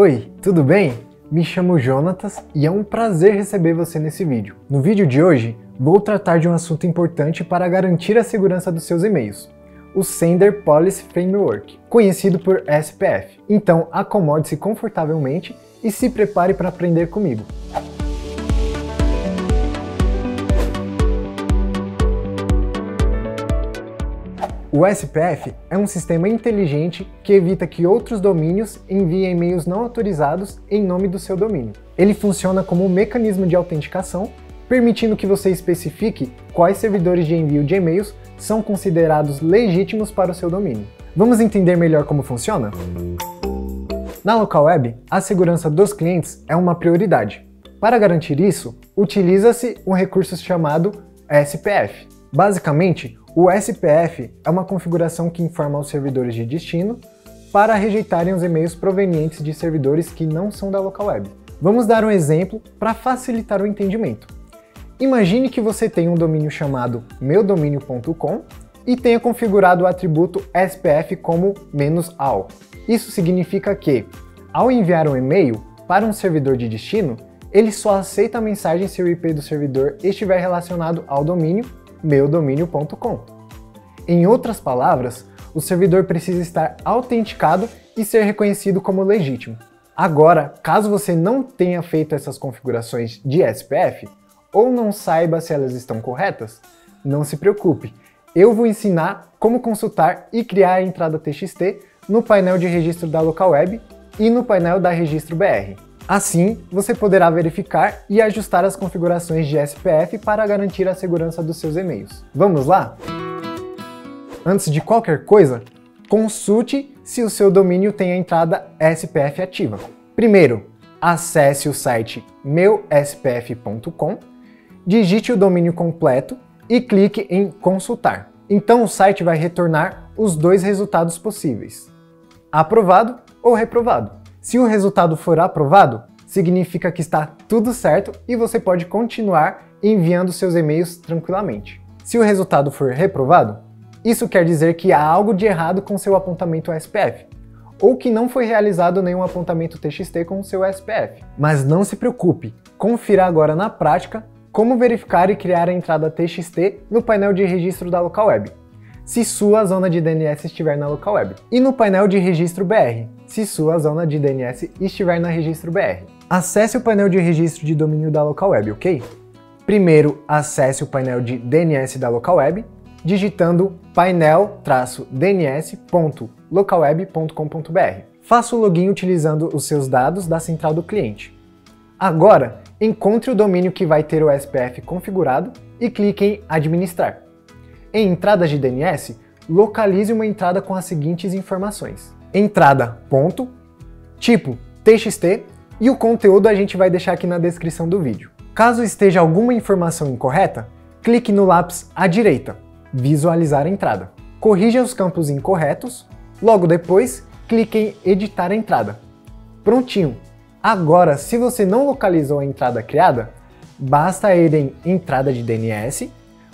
Oi, tudo bem? Me chamo Jonatas e é um prazer receber você nesse vídeo. No vídeo de hoje, vou tratar de um assunto importante para garantir a segurança dos seus e-mails, o Sender Policy Framework, conhecido por SPF. Então, acomode-se confortavelmente e se prepare para aprender comigo. O SPF é um sistema inteligente que evita que outros domínios enviem e-mails não autorizados em nome do seu domínio. Ele funciona como um mecanismo de autenticação, permitindo que você especifique quais servidores de envio de e-mails são considerados legítimos para o seu domínio. Vamos entender melhor como funciona? Na local web, a segurança dos clientes é uma prioridade. Para garantir isso, utiliza-se um recurso chamado SPF. Basicamente, o SPF é uma configuração que informa aos servidores de destino para rejeitarem os e-mails provenientes de servidores que não são da local web. Vamos dar um exemplo para facilitar o entendimento. Imagine que você tem um domínio chamado meudomínio.com e tenha configurado o atributo SPF como "-all". Isso significa que, ao enviar um e-mail para um servidor de destino, ele só aceita a mensagem se o IP do servidor estiver relacionado ao domínio meudomínio.com. Em outras palavras, o servidor precisa estar autenticado e ser reconhecido como legítimo. Agora, caso você não tenha feito essas configurações de SPF ou não saiba se elas estão corretas, não se preocupe. Eu vou ensinar como consultar e criar a entrada TXT no painel de registro da local web e no painel da registro BR. Assim, você poderá verificar e ajustar as configurações de SPF para garantir a segurança dos seus e-mails. Vamos lá? Antes de qualquer coisa, consulte se o seu domínio tem a entrada SPF ativa. Primeiro, acesse o site meuspf.com, digite o domínio completo e clique em consultar. Então o site vai retornar os dois resultados possíveis: aprovado ou reprovado. Se o resultado for aprovado, significa que está tudo certo e você pode continuar enviando seus e-mails tranquilamente. Se o resultado for reprovado, isso quer dizer que há algo de errado com seu apontamento SPF, ou que não foi realizado nenhum apontamento TXT com seu SPF. Mas não se preocupe, confira agora na prática como verificar e criar a entrada TXT no painel de registro da local web se sua zona de DNS estiver na local web, e no painel de registro BR, se sua zona de DNS estiver na registro BR. Acesse o painel de registro de domínio da local web, ok? Primeiro, acesse o painel de DNS da local web, digitando painel-dns.localweb.com.br. Faça o login utilizando os seus dados da central do cliente. Agora, encontre o domínio que vai ter o SPF configurado e clique em Administrar. Em entradas de DNS, localize uma entrada com as seguintes informações: entrada, ponto, tipo TXT e o conteúdo a gente vai deixar aqui na descrição do vídeo. Caso esteja alguma informação incorreta, clique no lápis à direita, visualizar a entrada. Corrija os campos incorretos, logo depois clique em editar a entrada. Prontinho! Agora, se você não localizou a entrada criada, basta ir em entrada de DNS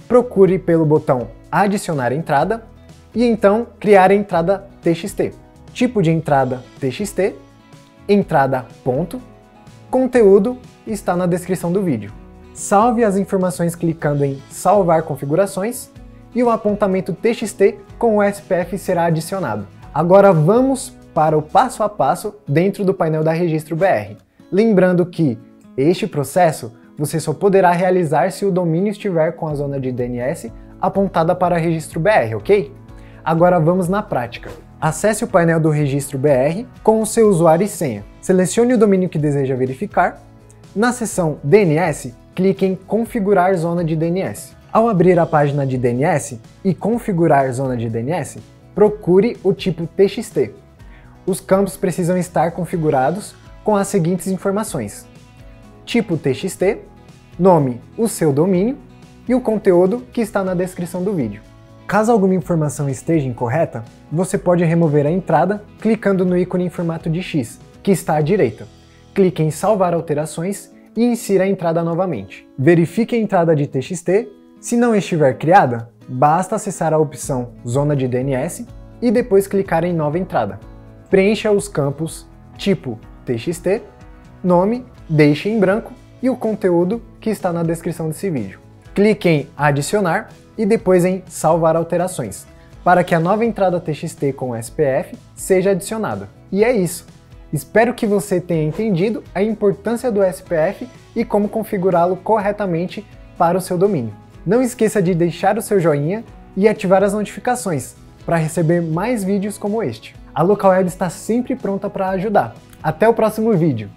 procure pelo botão Adicionar entrada e então criar a entrada TXT. Tipo de entrada TXT, entrada ponto, conteúdo está na descrição do vídeo. Salve as informações clicando em Salvar configurações e o apontamento TXT com o SPF será adicionado. Agora vamos para o passo a passo dentro do painel da Registro BR. Lembrando que este processo você só poderá realizar se o domínio estiver com a zona de DNS apontada para registro BR, ok? Agora vamos na prática. Acesse o painel do registro BR com o seu usuário e senha. Selecione o domínio que deseja verificar. Na seção DNS, clique em Configurar zona de DNS. Ao abrir a página de DNS e configurar zona de DNS, procure o tipo TXT. Os campos precisam estar configurados com as seguintes informações: tipo TXT, nome, o seu domínio e o conteúdo que está na descrição do vídeo. Caso alguma informação esteja incorreta, você pode remover a entrada clicando no ícone em formato de X, que está à direita. Clique em Salvar alterações e insira a entrada novamente. Verifique a entrada de TXT. Se não estiver criada, basta acessar a opção Zona de DNS e depois clicar em Nova entrada. Preencha os campos tipo txt, nome, deixe em branco e o conteúdo que está na descrição desse vídeo. Clique em adicionar e depois em salvar alterações, para que a nova entrada TXT com SPF seja adicionada. E é isso! Espero que você tenha entendido a importância do SPF e como configurá-lo corretamente para o seu domínio. Não esqueça de deixar o seu joinha e ativar as notificações para receber mais vídeos como este. A LocalWeb está sempre pronta para ajudar. Até o próximo vídeo!